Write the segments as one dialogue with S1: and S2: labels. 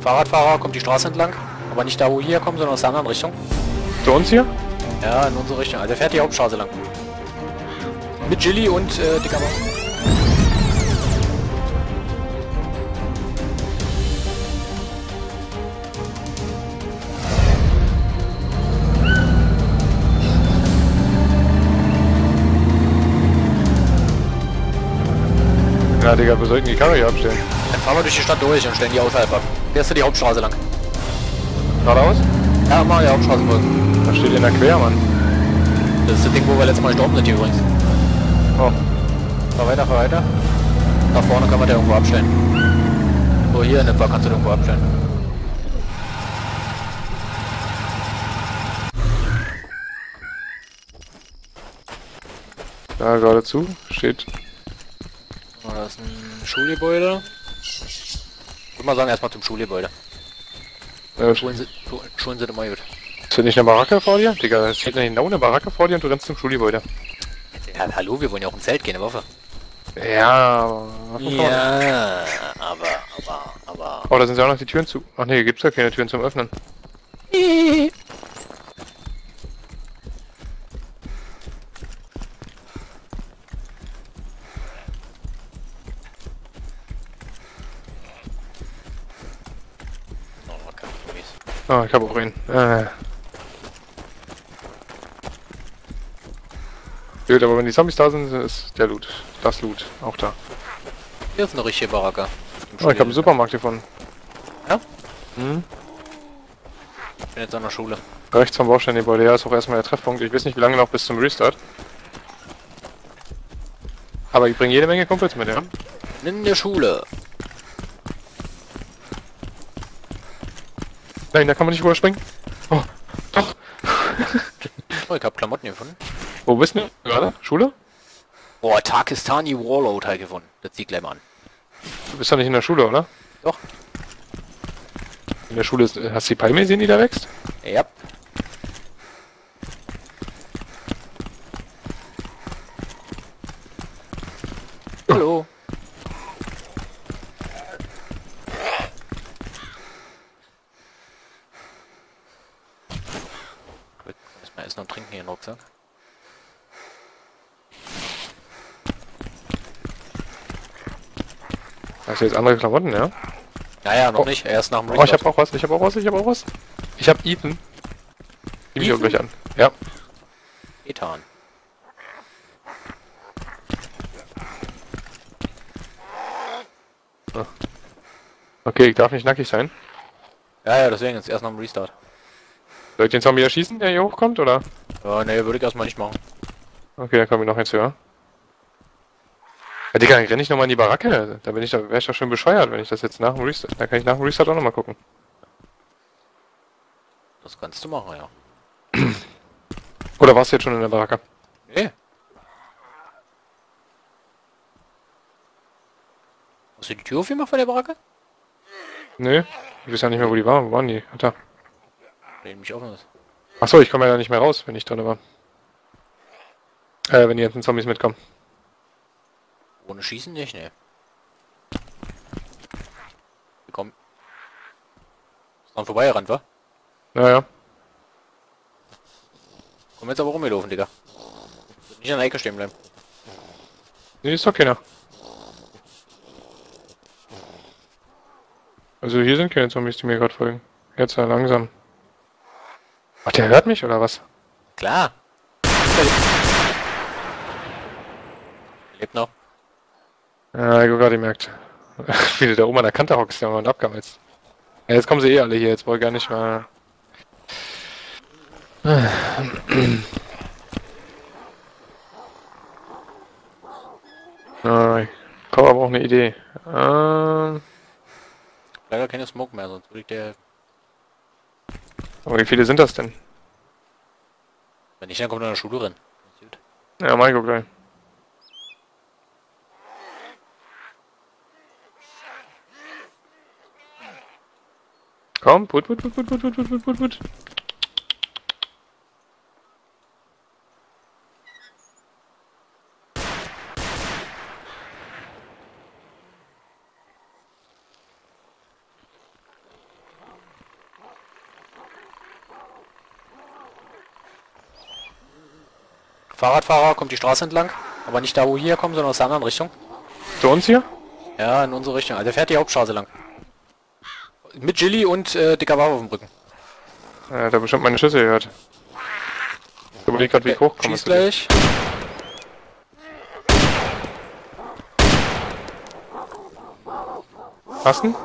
S1: Fahrradfahrer kommt die Straße entlang, aber nicht da, wo wir herkommen, sondern aus der anderen Richtung.
S2: Zu uns hier?
S1: Ja, in unsere Richtung. Also der fährt die Hauptstraße lang. Mit Gilly und äh, Dicker Mann.
S2: Ja, Digga, wir sollten die Karre hier abstellen.
S1: Dann fahren wir durch die Stadt durch und stellen die außerhalb ab. Fährst du die Hauptstraße lang?
S2: Geradeaus?
S1: Ja, mal die Hauptstraße folgen.
S2: Da steht in der Quer, Mann.
S1: Das ist das Ding, wo wir letztes Mal gestorben sind hier übrigens.
S2: Oh.
S1: Fahr weiter, fahr weiter. Nach vorne kann man da irgendwo abstellen. So, hier in etwa kannst du da irgendwo abstellen.
S2: Da geradezu steht.
S1: Das ist ein Schulgebäude. Ich würde mal sagen, erstmal zum Schulgebäude.
S2: Äh,
S1: Schulen sind, Schu- Schulen sind immer gut.
S2: ist da nicht eine Baracke vor dir? Digga, es steht genau eine Baracke vor dir und du rennst zum Schulgebäude.
S1: Ja, hallo, wir wollen ja auch im Zelt gehen, eine Waffe.
S2: Ja?
S1: Ja, aber, aber, aber...
S2: Oh, da sind ja auch noch die Türen zu. Ach nee, hier gibt's ja keine Türen zum Öffnen.
S1: Oh, okay, Zombies.
S2: Ah, ich habe auch einen. Äh. Gut, aber wenn die Zombies da sind, ist der Loot. Das Loot auch da.
S1: Hier ist eine richtige Baracke.
S2: Oh, ich habe einen. Supermarkt gefunden.
S1: Ja?
S2: Hm?
S1: Ich bin jetzt an der Schule.
S2: Rechts vom Baustellengebäude. Ja, ist auch erstmal der Treffpunkt. Ich weiß nicht, wie lange noch bis zum Restart. Aber ich bringe jede Menge Kumpels mit, ja?
S1: In der Schule.
S2: Nein, da kann man nicht rüberspringen. Oh, doch.
S1: Oh, ich hab Klamotten gefunden.
S2: Wo bist du gerade? Schule?
S1: Boah, Takistani Warlord halt gefunden. Das sieht gleich mal an.
S2: Du bist doch nicht in der Schule, oder?
S1: Doch.
S2: In der Schule ist, hast du die Palme gesehen, die da wächst?
S1: Ja. Hallo. Gut, Erstmal Essen und Trinken hier in den Rucksack.
S2: Hast du jetzt andere Klamotten, ja?
S1: Naja, noch
S2: Oh.
S1: nicht. Erst nach dem
S2: Oh, ich hab auch was, ich hab auch was, ich hab auch was. Ich hab Ethan. Nimm ich auch gleich an. Ja.
S1: Ethan.
S2: Okay, ich darf nicht nackig sein.
S1: Ja, ja, deswegen jetzt erst nach dem Restart.
S2: Soll ich den Zombie erschießen, der hier hochkommt, oder?
S1: Ja, nee, würde ich erstmal nicht machen.
S2: Okay, dann komme ich noch jetzt höher. Ja, Digga, dann renne ich nochmal in die Baracke. Da bin ich da, wäre ich doch schön bescheuert, wenn ich das jetzt nach dem Restart. Da kann ich nach dem Restart auch nochmal gucken.
S1: Das kannst du machen, ja.
S2: Oder warst du jetzt schon in der Baracke?
S1: Nee. Hast du die Tür aufgemacht von der Baracke?
S2: Nö. Ich weiß ja nicht mehr, wo die waren. Wo waren die? Da.
S1: Nee, mich offen ist.
S2: Achso, ich komme ja nicht mehr raus, wenn ich drin war. Äh, wenn die ganzen Zombies mitkommen.
S1: Ohne Schießen nicht, ne. Komm. Ist dran vorbeigerannt, wa?
S2: Naja.
S1: Komm jetzt aber rumgelaufen, Digga. Nicht an der Ecke stehen bleiben.
S2: Nee, ist doch keiner. Also hier sind keine Zombies, die mir gerade folgen. Jetzt ja langsam. Ach, der hört mich oder was?
S1: Klar. Er lebt noch.
S2: Ja, ich hab gerade gemerkt. Wie du da oben an der Kante hockst, ja, und abgammelst. Ja, jetzt kommen sie eh alle hier, jetzt brauche ich gar nicht mal. Ich habe aber auch eine Idee. Ähm,
S1: Leider keine Smoke mehr, sonst würde ich der...
S2: aber wie viele sind das denn?
S1: Wenn nicht, dann kommt in der Schule rein.
S2: Ja, mach ich auch gleich. Komm, put, put, put, put, put, put, put, put, put,
S1: Fahrradfahrer kommt die Straße entlang, aber nicht da, wo wir hier kommen, sondern aus der anderen Richtung.
S2: Zu uns hier?
S1: Ja, in unsere Richtung. Also er fährt die Hauptstraße lang. Mit Jilly und äh, dicker Waffe auf dem Rücken.
S2: Ja, der hat bestimmt meine Schüsse gehört. Ich überlege gerade, wie ich hochkomme.
S1: Schießt gleich.
S2: Hast du?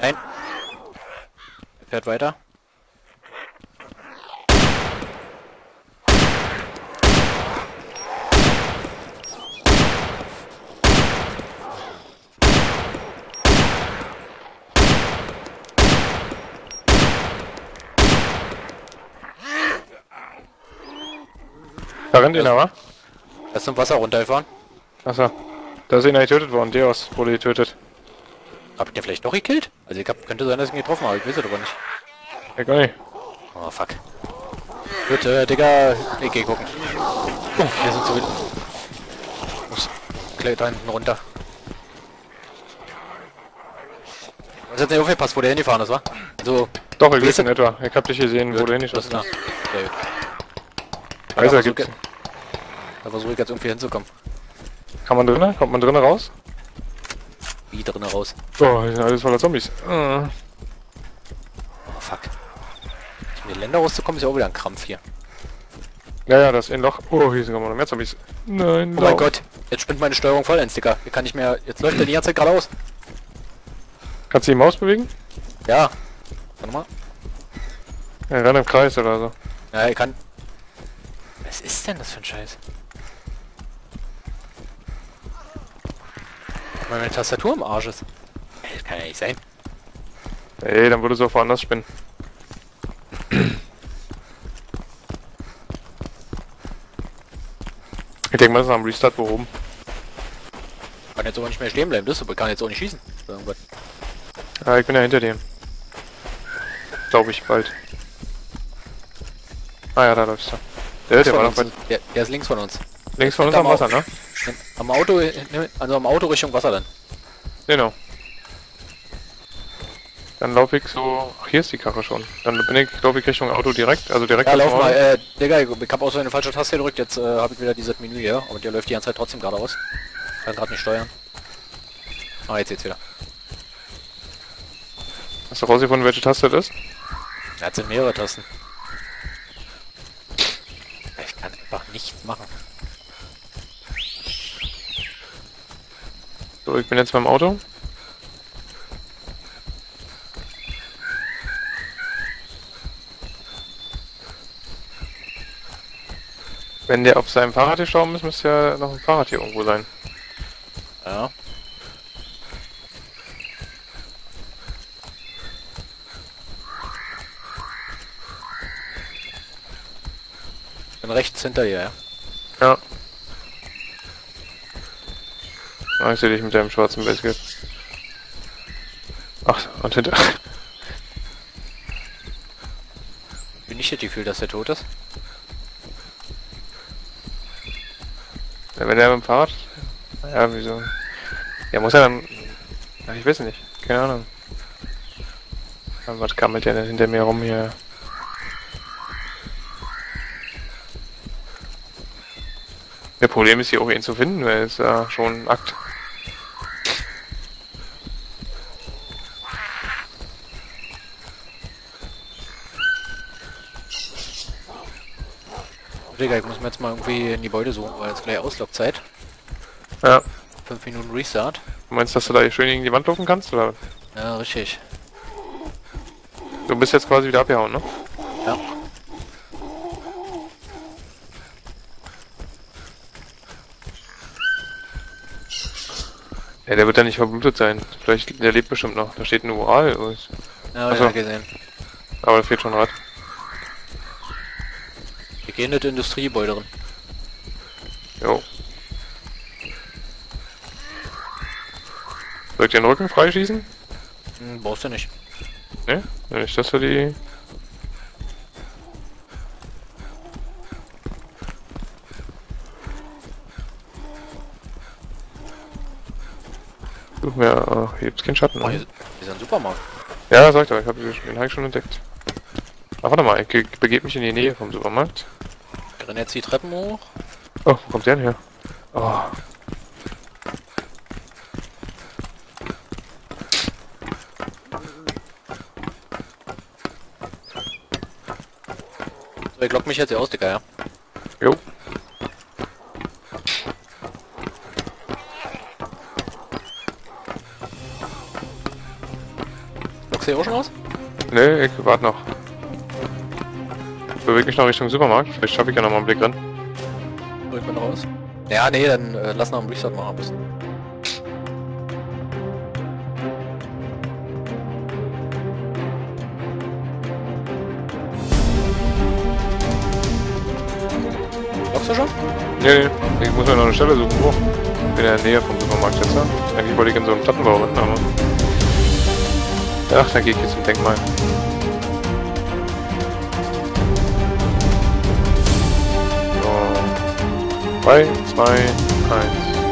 S1: Nein. Er fährt weiter.
S2: Da rennt ihn aber.
S1: Er ist zum Wasser runtergefahren.
S2: Achso. Da ist einer getötet worden. Deos wurde getötet.
S1: Habt ihr vielleicht doch gekillt? Also ich hab, könnte sein, dass ich ihn getroffen habe. Ich weiß es aber nicht.
S2: Ja, gar nicht.
S1: Oh, fuck. Gut, äh, Digga, ich geh gucken. Oh, wir sind zu wild. Muss gleich da hinten runter. Was hat nicht aufgepasst, wo der hingefahren ist, wa? Also,
S2: Doch, ich weiß in etwa. Ich hab dich gesehen, wo du
S1: das ist da. Sehr gut.
S2: Weißer
S1: versuch
S2: gibt's.
S1: Ich- Da versuche ich jetzt irgendwie hinzukommen.
S2: Kann man drinnen? Kommt man drinnen raus?
S1: Wie drinnen raus.
S2: Oh, hier sind alles voller Zombies. Ah.
S1: Oh, fuck. Um die Länder rauszukommen, ist ja auch wieder ein Krampf hier.
S2: Ja, ja, das ist ein Loch. Oh, hier sind noch mehr Zombies. Nein,
S1: Oh mein Gott, jetzt spinnt meine Steuerung voll ein Sticker. Hier kann ich mehr. Jetzt läuft er die ganze Zeit geradeaus.
S2: Kannst du die Maus bewegen?
S1: Ja. Warte mal.
S2: Ja, renn im Kreis oder so.
S1: Ja, ich kann. Was ist denn das für ein Scheiß? Meine Tastatur im Arsch ist. Das kann ja nicht sein.
S2: Ey, dann würde so woanders spinnen. Ich denke mal, das ist am Restart behoben.
S1: Kann jetzt aber nicht mehr stehen bleiben, das aber kann jetzt auch nicht schießen. Irgendwas.
S2: Ja, ich bin ja hinter dir. Glaube ich bald. Ah ja, da läufst du. Der, der
S1: der, der ist links von uns.
S2: links von uns am Wasser, ne?
S1: Am Auto, also am Auto Richtung Wasser dann.
S2: Genau. Dann laufe ich so... Ach, hier ist die Karre schon. Dann bin ich, glaube ich, Richtung Auto direkt. Also direkt
S1: Ja, lauf mal. Äh, Digga, ich hab auch so eine falsche Taste gedrückt, jetzt äh, habe ich wieder dieses Menü hier. Und der läuft die ganze Zeit trotzdem geradeaus. Kann gerade nicht steuern. Ah, jetzt geht's wieder.
S2: Hast du rausgefunden, welche Taste das ist?
S1: Er hat sind mehrere Tasten. Ich kann einfach nichts machen.
S2: So, ich bin jetzt beim Auto. Wenn der auf seinem Fahrrad gestorben ist, müsste ja noch ein Fahrrad hier irgendwo sein.
S1: Ja. Bin rechts hinter dir, ja.
S2: Ja. Ah, ich sehe dich mit deinem schwarzen Basecap. Ach, und hinter.
S1: Bin ich das Gefühl, dass der tot ist?
S2: Ja, wenn der mit dem Fahrrad. Ja, wieso? Ja, muss er dann. Ja, ich weiß nicht. Keine Ahnung. Aber Was gammelt der denn hinter mir rum hier? Der Problem ist hier auch ihn zu finden, weil es ja schon ein Akt.
S1: Digga, ich muss mir jetzt mal irgendwie in die Beute suchen, weil jetzt gleich Auslogzeit.
S2: Ja.
S1: 5 Minuten Restart.
S2: Du meinst, dass du da schön gegen die Wand laufen kannst? Oder?
S1: Ja, richtig.
S2: Du bist jetzt quasi wieder abgehauen, ne?
S1: Ja.
S2: Ja, der wird ja nicht verblutet sein. Vielleicht, der lebt bestimmt noch. Da steht ein Ural.
S1: Ja,
S2: so.
S1: ja, gesehen.
S2: Aber da fehlt schon Rad.
S1: Wir gehen in die Industriegebäude drin.
S2: Jo. Soll ich den Rücken freischießen?
S1: Hm, brauchst du nicht.
S2: Ne? Ja, Nicht, dass du die... Such mir... Ach, hier gibt's keinen Schatten.
S1: Oh,
S2: ne?
S1: hier, hier ist ein Supermarkt.
S2: Ja, sag doch, ich hab den, ich schon entdeckt. Ach, warte mal, ich, begebe mich in die Nähe vom Supermarkt.
S1: Ich renne jetzt die Treppen hoch.
S2: Oh, wo kommt der denn her? Oh.
S1: So, ich lock mich jetzt hier aus, Digga, ja.
S2: Jo.
S1: Lockst du hier auch schon aus?
S2: Nee, ich warte noch. Ich bewege mich noch Richtung Supermarkt. Vielleicht schaffe ich ja noch mal einen Blick ran.
S1: Drück mal raus. Ja, nee, dann äh, lass noch einen Restart machen am besten. Lockst du schon?
S2: Nee, nee. Ich muss mir noch eine Stelle suchen. Wo? In der Nähe vom Supermarkt jetzt, ja? Eigentlich wollte ich in so einem Plattenbau rennen, aber... Ach, dann gehe ich jetzt zum Denkmal. Right, fine, fine.